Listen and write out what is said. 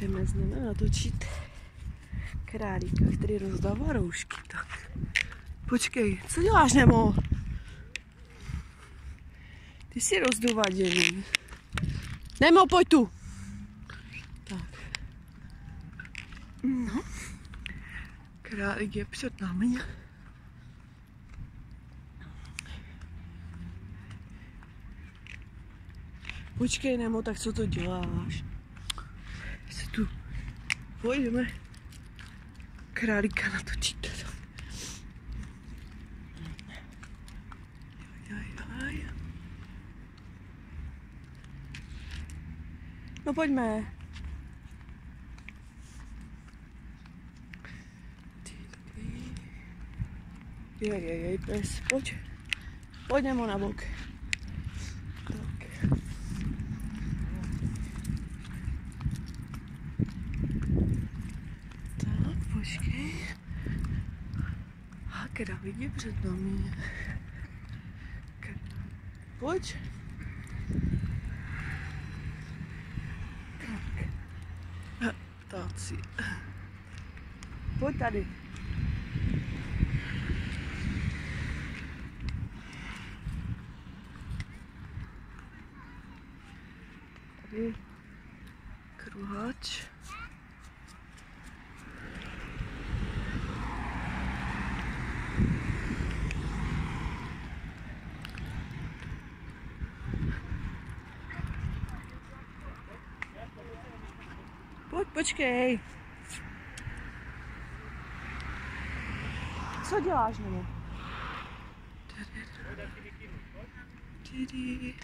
Jdeme znovu natočit králíka, který rozdává roušky. Tak. Počkej, co děláš, Nemo? Ty jsi rozdovaděný. Nemo, pojď tu. Tak. No. Králík je před námi. Počkej, Nemo, tak co to děláš? Se tu pojďme králíka natočit. No pojďme. Jej, jej, jej, pes, pojď. Pojď Nemo na bok. Tak. Tak, počkej. A králík je před námi. K- Pojď. Ptáci. Pojď tady. Tady kruhač. Pojď, počkej. Co děláš? Tady. Tady.